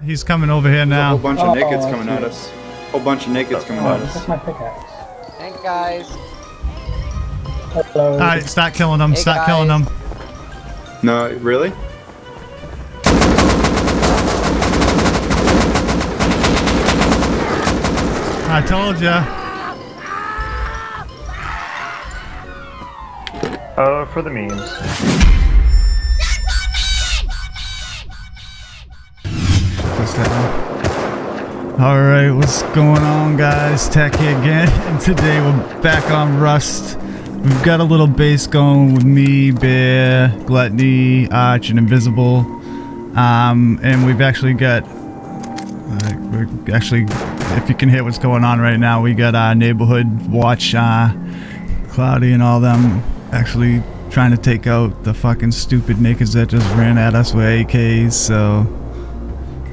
He's coming over here There's a whole bunch of Oh, nakeds I coming at us. A Whole bunch of nakeds coming Oh, at that's us. my pickaxe. Thanks, guys. Hello. Alright, start killing them. Hey, start killing them. No, really? I told ya. Uh, for the memes. Alright, what's going on guys? Tack here again, and today we're back on Rust. We've got a little base going with me, Bear, Glutonee, Arch, and Invisible. Um, and we've actually got, uh, we're actually, if you can hear what's going on right now, we got our neighborhood watch, uh, Cloudy and all them actually trying to take out the fucking stupid nakeds that just ran at us with AKs, so...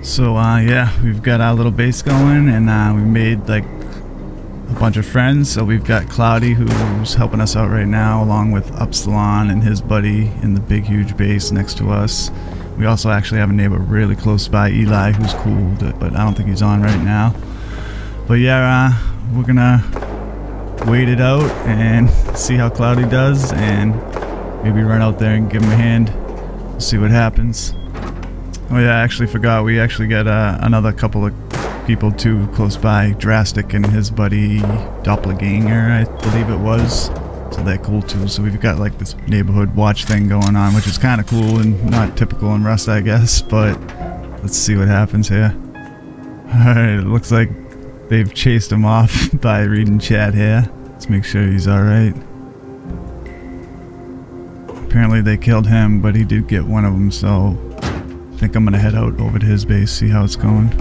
So uh, yeah, we've got our little base going, and uh, we made like a bunch of friends. So we've got Cloudy who's helping us out right now, along with Upsilon and his buddy in the big huge base next to us. We also actually have a neighbor really close by, Eli, who's cool, but I don't think he's on right now. But yeah, uh, we're gonna wait it out and see how Cloudy does, and maybe run out there and give him a hand. See what happens. Oh yeah, I actually forgot. We actually got uh, another couple of people too close by. Drastic and his buddy Doppelganger, I believe it was. So they're cool too. So we've got like this neighborhood watch thing going on, which is kind of cool and not typical in Rust, I guess. But let's see what happens here. Alright, it looks like they've chased him off by reading chat here. Let's make sure he's alright. Apparently they killed him, but he did get one of them, so think I'm gonna head out over to his base, see how it's going.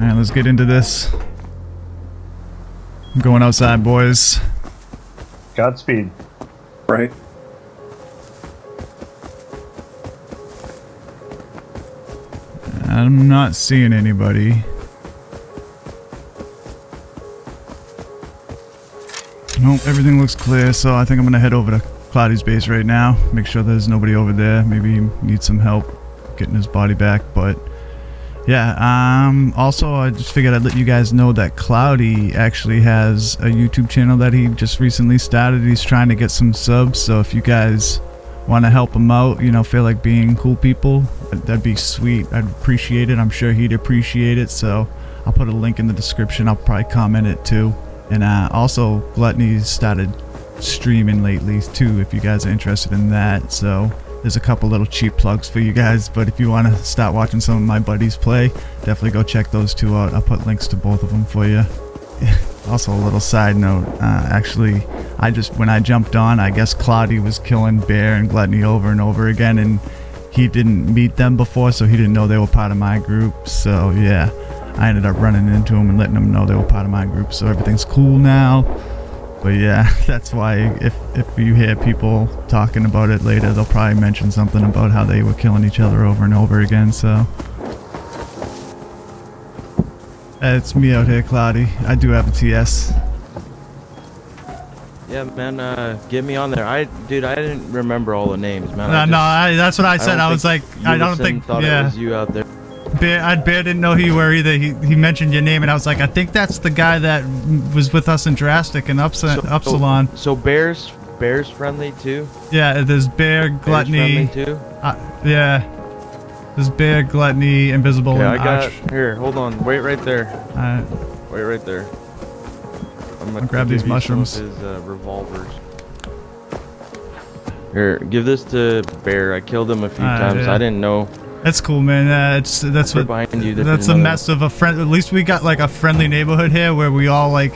Alright, let's get into this. I'm going outside, boys. Godspeed. Right. I'm not seeing anybody. Nope, everything looks clear, so I think I'm gonna head over to Cloudy's base right now. Make sure there's nobody over there. Maybe he needs some help getting his body back, but yeah, um also I just figured I'd let you guys know that Cloudy actually has a YouTube channel that he just recently started. He's trying to get some subs, so if you guys want to help him out, you know, feel like being cool people, that'd be sweet. I'd appreciate it. I'm sure he'd appreciate it. So I'll put a link in the description. I'll probably comment it too. And uh, also, Glutonee's started streaming lately too, if you guys are interested in that. So there's a couple little cheap plugs for you guys. But if you want to start watching some of my buddies play, definitely go check those two out. I'll put links to both of them for you. also, a little side note. Uh, actually, I just when I jumped on, I guess Cloudy was killing Bear and Glutonee over and over again, and he didn't meet them before, so he didn't know they were part of my group. So yeah, I ended up running into him and letting them know they were part of my group. So everything's cool now. But yeah, that's why if if you hear people talking about it later, they'll probably mention something about how they were killing each other over and over again. So. Uh, It's me out here, Cloudy. I do have a TS. Yeah, man, uh, get me on there. I, dude, I didn't remember all the names, man. No, I no, I, that's what I said. don't I, was like, I don't think, thought it yeah. was you out there. Bear, I Bear didn't know who you were either. He, he mentioned your name, and I was like, I think that's the guy that was with us in Drastic and Ups- Upsilon. So, so Bears, Bears friendly too. Yeah, there's Bear, Bears Glutonee. friendly too. Uh, yeah. There's Bear, Glutonee, Invisible, Okay, I got here. Hold on, wait right there. Uh, Wait right there. I'm gonna grab these mushrooms. His uh, revolvers. Here, give this to Bear. I killed him a few Ah, times. yeah. I didn't know. That's cool, man. Uh, it's that's They're what you. That's another- mess of a friend. At least we got like a friendly neighborhood here where we all like.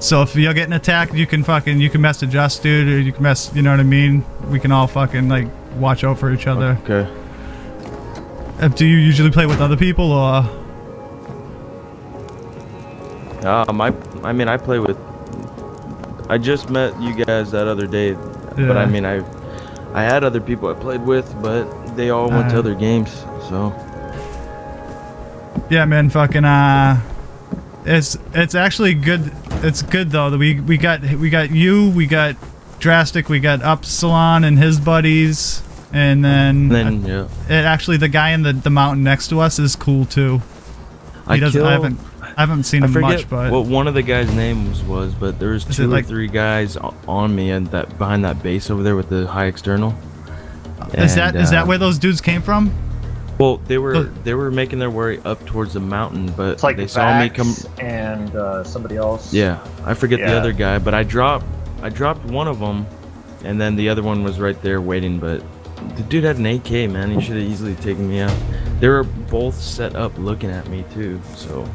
So if you're getting attacked, you can fucking you can message us, dude, or you can mess. You know what I mean? We can all fucking like watch out for each other. Okay. Uh, do you usually play with other people or? Um, I, I mean, I play with. I just met you guys that other day, but I mean, I, I had other people I played with, but they all went to Uh, other games. So Yeah, man, fucking uh, it's it's actually good. It's good though that we we got we got you, we got Drastic, we got Upsilon and his buddies, and then, then yeah, it, actually the guy in the, the mountain next to us is cool too. He I doesn't. killed. I haven't. I haven't seen I him much, but what one of the guys' names was, but there was two like- or three guys on me and that behind that base over there with the high external. Is that And, is that uh, where those dudes came from? Well, they were they were making their way up towards the mountain, but It's like they saw me come. And uh, somebody else. Yeah, I forget the other guy, but I dropped I dropped one of them, and then the other one was right there waiting. But the dude had an AK, man. He should have easily taken me out. They were both set up looking at me too. So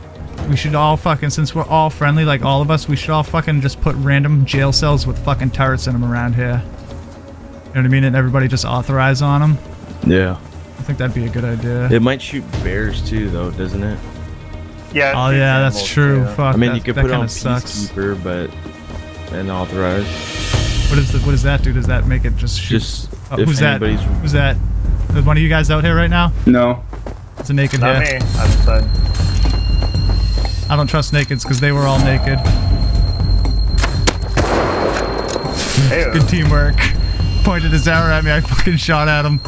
We should all fucking, since we're all friendly, like all of us, we should all fucking just put random jail cells with fucking turrets in them around here. You know what I mean? And everybody just authorize on them. yeah, I think that'd be a good idea. it might shoot bears too, though, doesn't it? Yeah. oh yeah, that's true. too. Fuck. I mean, that, you could put it kinda on sucks. peacekeeper, but and authorize. What is the, What does that do? Does that make it just shoot? Just Oh, if who's that? anybody's Who's that? Is one of you guys out here right now? No. It's a naked Not here. me. I'm inside. I don't trust nakeds because they were all naked. Hey, Good teamwork. Pointed his arrow at me. I fucking shot at him.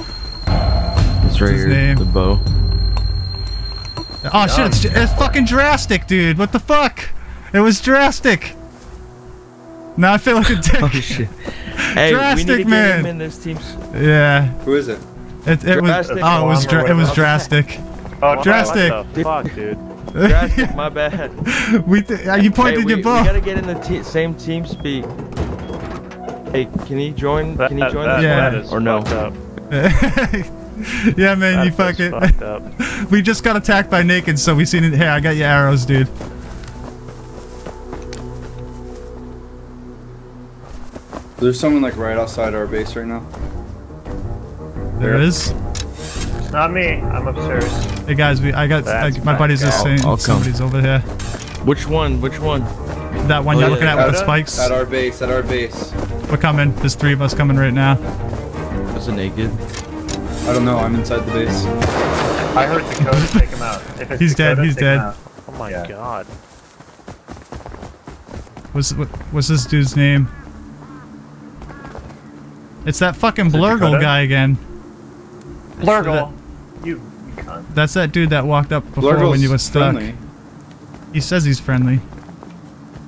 it's right his here, name? the bow. Oh shit! It's, it's fucking drastic, dude. What the fuck? It was drastic. Now I feel like a dick. Oh shit! Hey, we Drastic, need to get man. him in this team's. Yeah. Who is it? It, it was. Drastic. Oh, it was. Dra- it was drastic. oh, Drastic. What the fuck, dude? Drastic, my bad. We. Th- uh, you Hey, pointed we, your we gotta get in the te- same team speak. Hey, can he join? That, Can he join that, this Yeah. that one? is or no? yeah, man. you That is fucking. fucked up. we just got attacked by naked, so we seen it. Hey, I got your arrows, dude. There's someone like right outside our base right now. There it is. It's not me. I'm upstairs. Hey guys, we. I got. I, my buddy's just I'll- saying I'll come. somebody's over here. Which one? Which one? That one Oh, you're yeah. looking at with the spikes. At our base, at our base. We're coming. There's three of us coming right now. Was it naked? I don't know, I'm inside the base. I heard Dakota take him out. If it's He's dead, he's dead. Oh my Yeah. god. What's what, what's this dude's name? It's that fucking Is Blurgle guy again. Blurgle. You, you cunt. That's that dude that walked up before Blurgle's when you were stuck. friendly. He says he's friendly. He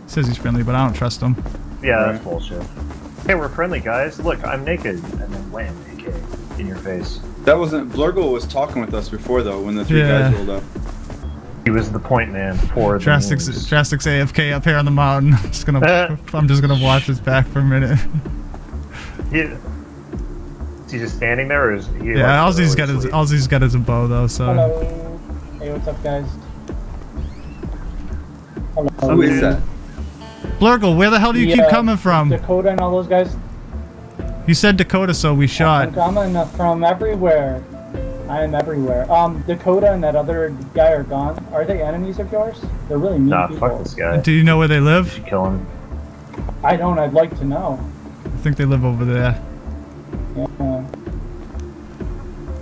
says he's friendly, but I don't trust him. Yeah, that's bullshit. Hey, we're friendly, guys. Look, I'm naked. And then wham, AK in your face. That wasn't Blurgle was talking with us before though when the three Yeah. guys rolled up. He was the point man for the Drastic's, memes. Drastic's AFK up here on the mountain. I'm just gonna, I'm just gonna watch his back for a minute. He, is he just standing there, or is he? yeah, all like, he's really got is asleep? all he's got is a bow though. So Hello. Hey, what's up, guys? Hello. Who is that? Blurgle, where the hell do you keep coming from? Dakota and all those guys. You said Dakota, so we shot. I'm coming from everywhere. I am everywhere. Um, Dakota and that other guy are gone. Are they enemies of yours? They're really mean Nah, people. fuck this guy. Do you know where they You live? should kill him. I don't. I'd like to know. I think they live over there. Yeah.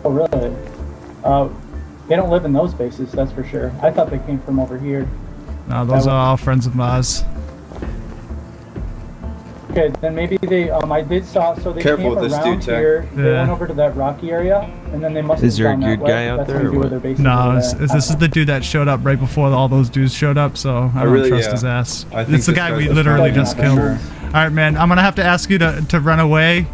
Oh, really? Uh, they don't live in those bases, that's for sure. I thought they came from over here. No, those That are all friends of ours. Okay, then maybe they. Um, I did saw. So they Careful came with this around dude, Tack. here. They went over to that rocky area, and then they must. Is have there a good guy out That's there, gonna or where what? their base No, is it's, it's, this is the dude that showed up right before all those dudes showed up, so I don't really- trust yeah. his ass. I think It's the guy we literally just killed. sure. All right, man. I'm gonna have to ask you to, to run away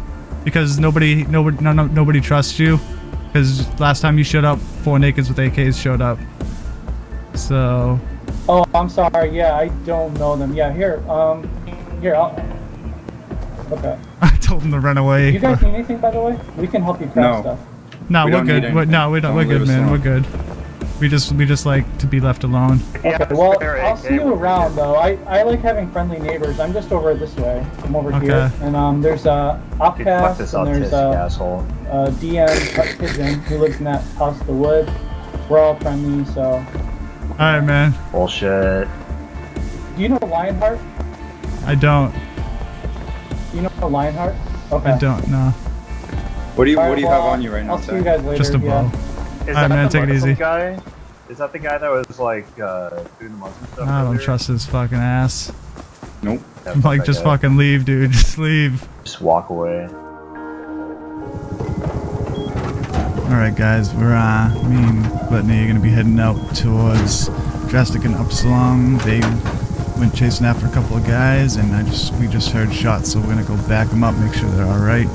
because nobody nobody no, no, nobody trusts you. Because last time you showed up, four nakeds with AKs showed up. So Oh, I'm sorry. Yeah, I don't know them. Yeah, here. Um, here. I'll, okay. I told him to run away. You guys need anything, by the way? We can help you craft No. stuff. no, we we are good. We're, no, we don't. anything. We're good, leave us man. We're good. We just we just like to be left alone. If you have Okay, well, I'll see you around, though. I, I like having friendly neighbors. I'm just over this way. I'm over Okay. here. And um, there's uh, Dude, fuck Opcast, this and there's autistic uh, asshole. uh, DM Cut Pigeon, who lives in that house of the wood. We're all friendly, so. All right, man. Bullshit. Do you know Lionheart? I don't. Do you know Lionheart? Okay. I don't know. What do you All what do you have on you right now, I'll see you guys later. Just a yeah. bow. Is Alright, that man, the take it Muslim easy. guy? Is that the guy that was like uh, doing the Muslim stuff? I don't earlier? trust his fucking ass. Nope. Yeah, Like, just guy. fucking leave, dude. Just leave. Just walk away. Alright, guys, we're, uh, me and Glutonee are gonna be heading out towards Drastic and Upsilon. They went chasing after a couple of guys, and I just we just heard shots, so we're gonna go back them up, make sure they're. And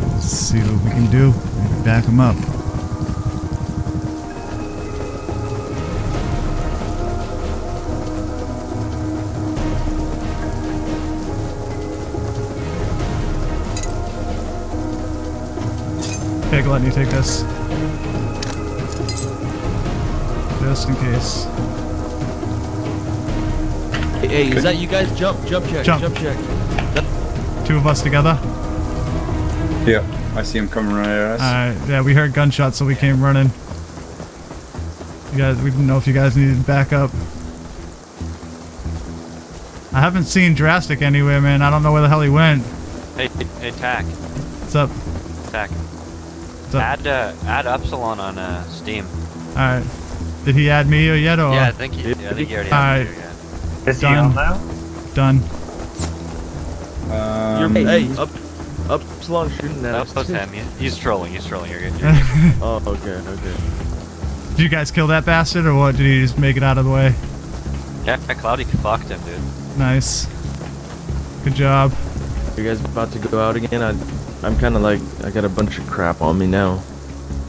we'll see what we can do. Back them up. Okay, Glutonee, take this. Just in case. Hey, hey, is that you guys? Jump, jump check, Jump. jump, check. Two of us together. Yeah. I see him coming right at us. Alright, yeah, we heard gunshots, so we came running. You guys, we didn't know if you guys needed backup. I haven't seen Drastic anywhere, man. I don't know where the hell he went. Hey, hey, Tack, What's up? Tack. What's up? Add uh, add Upsilon on uh, Steam. Alright. Did he add me or yet, or Yeah, I think you. Yeah, I think you already have it. Yeah. Is he Done. on now? done? You're, Um, hey, up, up, Salon shooting That us. was him. He- He's trolling. He's trolling. You're good. You're good. Oh, okay, okay. Did you guys kill that bastard, or what? Did he just make it out of the way? yeah, Cloudy fucked him, dude. Nice. Good job. You guys about to go out again? I, I'm kind of like, I got a bunch of crap on me now.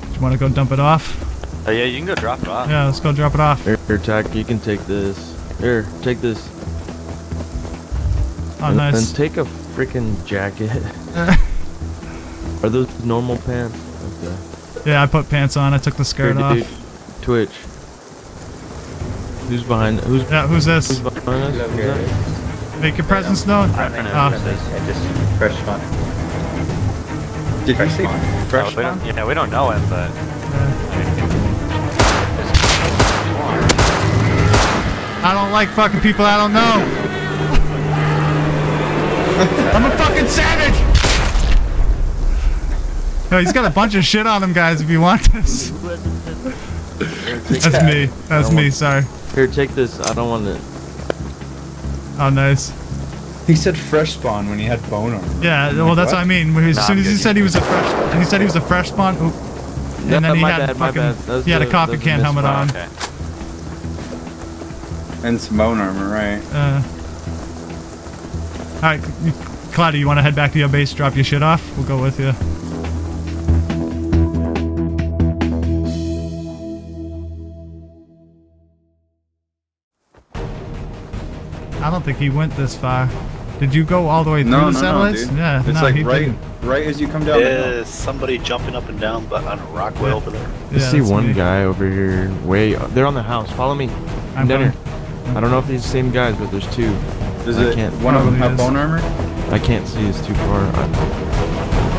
Do You want to go dump it off? Oh yeah, you can go drop it off. Yeah, let's go drop it off. Here, here, Tack, you can take this. Here, take this. Oh, and, nice. And take a freaking jacket. Are those normal pants? Okay. yeah, I put pants on. I took the Here, skirt off. dude, Twitch. Who's behind? Who's, Yeah, who's who's this? behind us? Who's that? Make your presence known. I don't know. Oh. I just fresh fun. Did you say fresh we yeah, we don't know him, but I don't like fucking people I don't know. I'm a fucking savage. Yo, he's got a bunch of shit on him, guys. If you want this, that's me. That's me. Sorry. Here, take this. I don't want it. Oh, nice. He said fresh spawn when he had bone armor. Yeah. Well, like, that's what what? I mean. As Nah, soon as he said he was a fresh, he said he was a fresh spawn. Oop. Yeah, And then he had bad, fucking, bad. That was he had a the- copy that was can the helmet on. okay. And some bone armor, right? Uh, all right, Cloudy, you want to head back to your base, drop your shit off? We'll go with you. I don't think he went this far. Did you go all the way through No, the no, no, satellites? dude. Yeah, It's no, like he right, didn't. right as you come down the hill. Somebody jumping up and down but on a rockway over there? I Yeah, see one me. guy over here. Way, they're on the house. Follow me. I'm down coming. here. I don't know if these the same guys, but there's two. Does I it? can't- One of them Probably have bone armor? I can't see. It's too far. I,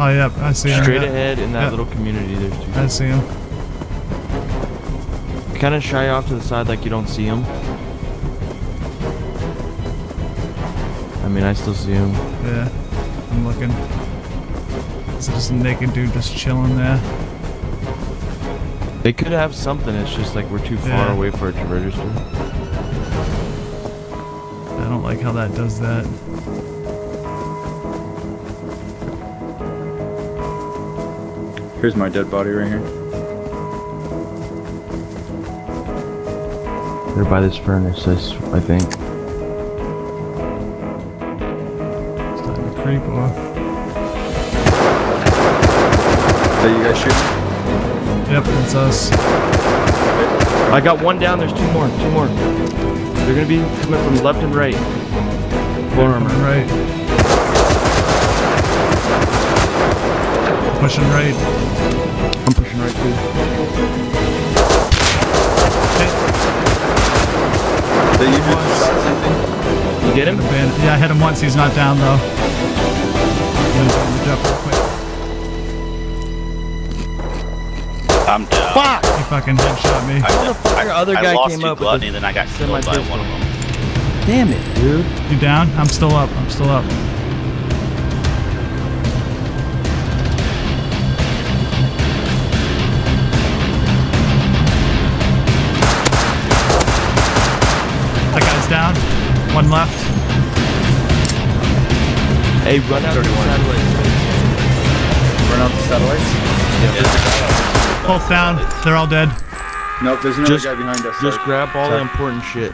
Oh, yep, I see him. straight yeah. ahead in that Yeah. little community. There's two. I see him. Kind of shy off to the side like you don't see him. I mean, I still see him. Yeah, I'm looking. It's just a naked dude just chilling there. They could have something. It's just like we're too far Yeah. away for it to register. I don't like how that does that. Here's my dead body right here. They're by this furnace, I think. Starting to creep or. That you guys shoot? Yep, that's us. I got one down. There's two more. Two more. They're gonna be coming from left and right. Bone armor. Right. Pushing right. I'm pushing right too. That you just shot something? You get him? Yeah, I hit him once. He's not down though. I'm down. Fuck! He fucking headshot me. I, the I, other I, guy I lost came up gluttony, with then I got killed by one of them. Damn it, dude. You down? I'm still up. I'm still up. That guy's down. One left. Hey, run out 31. the satellites. Run out the satellites. Yeah, yeah. Both down. They're all dead. Nope, there's another Just- guy behind us. Just Sarge. grab all the important shit.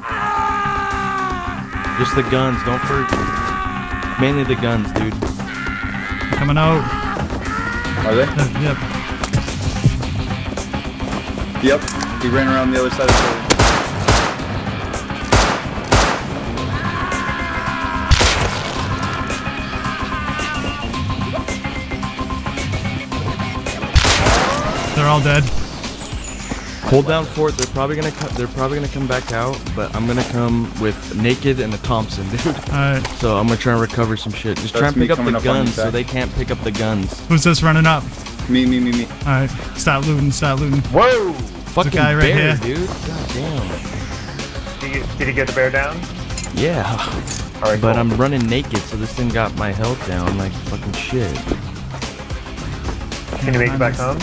Just the guns, don't forget. Mainly the guns, dude. Coming out. Are they? Yep. yep. Yep. He ran around the other side of the building. They're all dead. Hold down fort. They're probably gonna they're probably gonna come back out, but I'm gonna come with naked and a Thompson, dude. Alright. So I'm gonna try and recover some shit. Just try and pick up the up guns so they can't pick up the guns. Who's this running up? Me, me, me, me. Alright. Stop looting. Stop looting. Whoa! Fucking guy right bear, here. dude. God damn. Did you, did you get the bear down? Yeah. All right, But cool. I'm running naked, so this thing got my health down like fucking shit. Can you make it back home?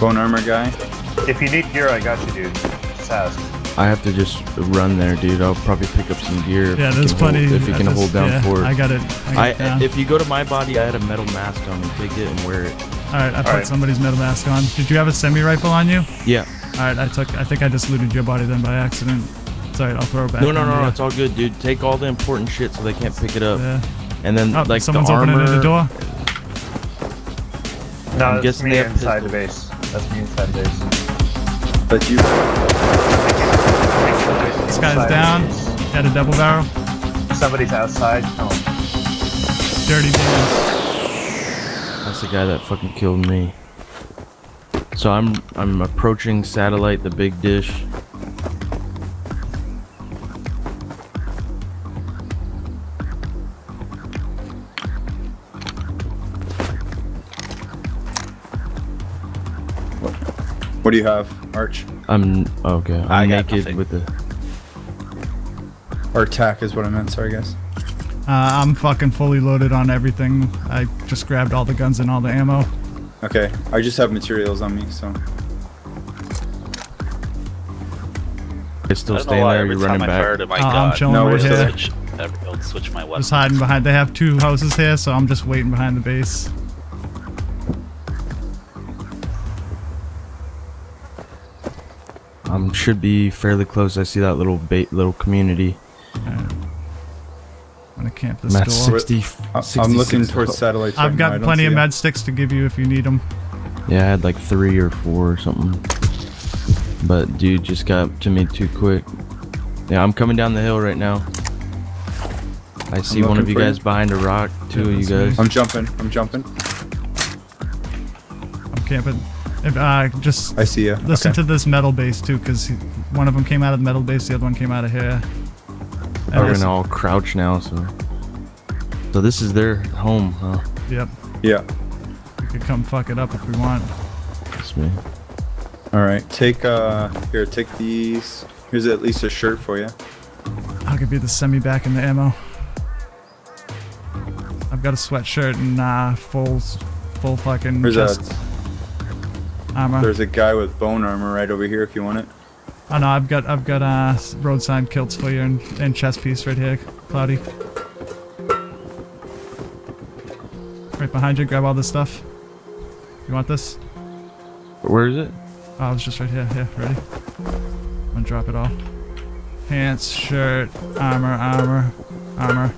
Bone armor guy. If you need gear, I got you, dude. Just ask. I have to just run there, dude. I'll probably pick up some gear. if Yeah, you there's can plenty. Hold, if you can just- hold down yeah, fort. I got it. I, got I, it if you go to my body, I had a metal mask on me. Take it and wear it. Alright, I put Alright. somebody's metal mask on. Did you have a semi rifle on you? Yeah. Alright, I took. I think I just looted your body then by accident. Sorry, I'll throw it back. No, no, on no, no. It's all good, dude. Take all the important shit so they can't pick it up. Yeah. And then Oh, like someone's the armor. opening the door. No, I'm that's guessing me they have inside the base. That's me inside the base. That's you. This guy's down. the base. Got a double barrel. Somebody's outside. Oh, Dirty Dan. That's the guy that fucking killed me. So I'm I'm approaching satellite, the big dish. What do you have, Arch? I'm okay. I'm I got naked nothing. with the. Or attack is what I meant. Sorry, guys. Uh, I'm fucking fully loaded on everything. I just grabbed all the guns and all the ammo. Okay, I just have materials on me, so It's still I don't know staying there. You're running back. fired at my Uh, I'm chilling No, right here. switch, switch my weapon. Just hiding behind. They have two houses here, so I'm just waiting behind the base. Um, should be fairly close. I see that little bait, little community. I'm gonna camp this I'm door. 60. I- I'm looking towards satellites. right I've now, I got don't plenty see of it. med sticks to give you if you need them. Yeah, I had like three or four or something. But dude just got to me too quick. Yeah, I'm coming down the hill right now. I see one of you for you. guys behind a rock. Two Yeah, of you that's me. guys. I'm jumping. I'm jumping. I'm camping. If, uh, just I see you. listen okay. to this metal base too, because one of them came out of the metal base, the other one came out of here. And We're gonna all crouch now, so. So this is their home, huh? Yep. Yeah. We could come fuck it up if we want. That's me. All right. Take uh here. Take these. Here's at least a shirt for you. I'll give you the semi back in the ammo. I've got a sweatshirt and uh, full, full fucking There's chest a armor. there's a guy with bone armor right over here if you want it. Oh no, I've got I've got uh roadsign kilts for you and, and chest piece right here, Cloudy. Right behind you, grab all this stuff. You want this? Where is it? Oh, it's just right here. Here, ready? I'm gonna drop it all. Pants, shirt, armor, armor, armor.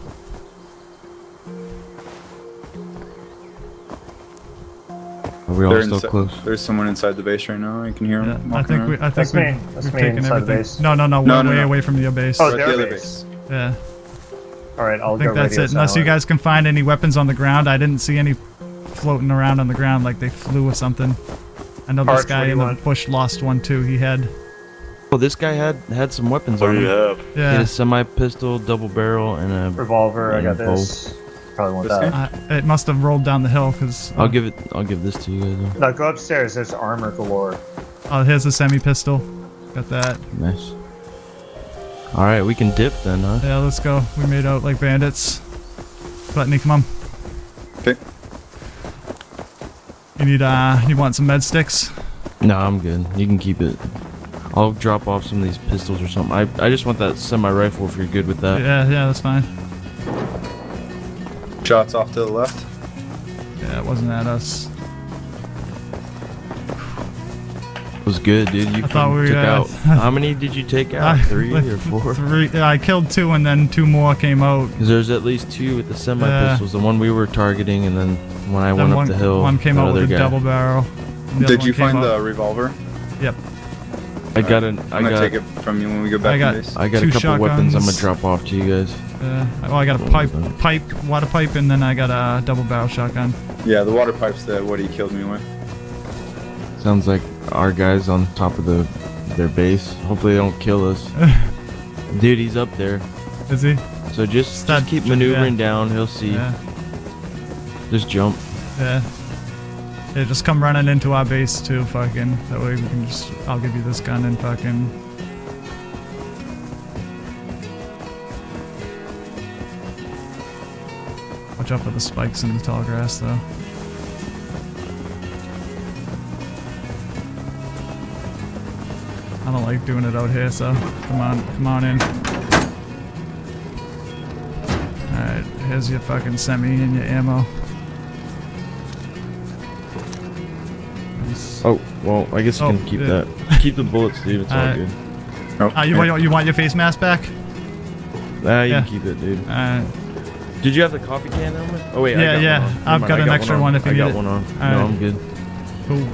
We all They're still close? There's someone inside the base right now. I can hear Yeah, him. I walking think we. I think That's we, me. That's we've me taken inside everything. base. No, no, no, No, we're no, way no. away from your base. Oh, We're at their the other base. base. yeah. All right, I'll I think go that's radio it. Unless you guys can find any weapons on the ground, I didn't see any floating around on the ground like they flew or something. I know this Arch, what guy in the want? bush lost one too. He had Well, this guy had had some weapons What on do you him. have? He had yeah. a semi pistol, double barrel, and a. revolver. I got Yeah, this. Probably want This that. Uh, it must have rolled down the hill because. I'll give it. I'll give this to you guys. No, go upstairs. There's armor galore. Oh, here's a semi pistol. Got that. Nice. All right, we can dip then, huh? Yeah, let's go. We made out like bandits. Glutonee, come on. Okay. You need uh, you want some med sticks? No, I'm good. You can keep it. I'll drop off some of these pistols or something. I, I just want that semi-rifle if you're good with that. Yeah, yeah, that's fine. Shots off to the left. Yeah, it wasn't at us. It was good, dude. You I thought we, took uh, out. How many did you take out? I- Three or four? Three. I killed two, and then two more came out. Because there's at least two with the semi Yeah. pistols. The one we were targeting, and then when I Then went one, up the hill, one came out with other a guy. double barrel. Did you find out- the revolver? Yep. I got an. I I'm gonna got. take it from you when we go back I got- to base. I got two a couple weapons. I'm gonna drop off to you guys. Uh, oh, I got a pipe, pipe, water pipe, and then I got a double barrel shotgun. Yeah, the water pipe's the what he killed me with. Sounds like our guys on top of the their base. Hopefully they don't kill us. Dude, he's up there. Is he? So just, Start- just keep maneuvering yeah. down. He'll see. Yeah, Just jump. yeah. Yeah, just come running into our base too, fucking. That way we can just. I'll give you this gun and fucking. Watch out for the spikes in the tall grass, though. I don't like doing it out here, so come on, come on in. Alright, here's your fucking semi and your ammo. Nice. Oh well, I guess you Oh, can keep yeah. that. Keep the bullets, dude. It's all Alright. good. Oh, Uh, you, here. want, you want your face mask back? Nah, you Yeah. can keep it, dude. Uh, Did you have the coffee can helmet? Oh wait, Yeah, I got yeah. One on. I've got I an extra on. one if you I need got it. one on. Alright. No, I'm good. cool.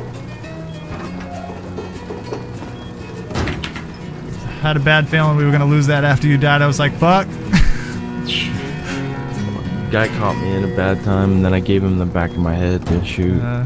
Had a bad feeling we were gonna lose that after you died. I was like, fuck. Guy caught me in a bad time, and then I gave him the back of my head to shoot. Uh,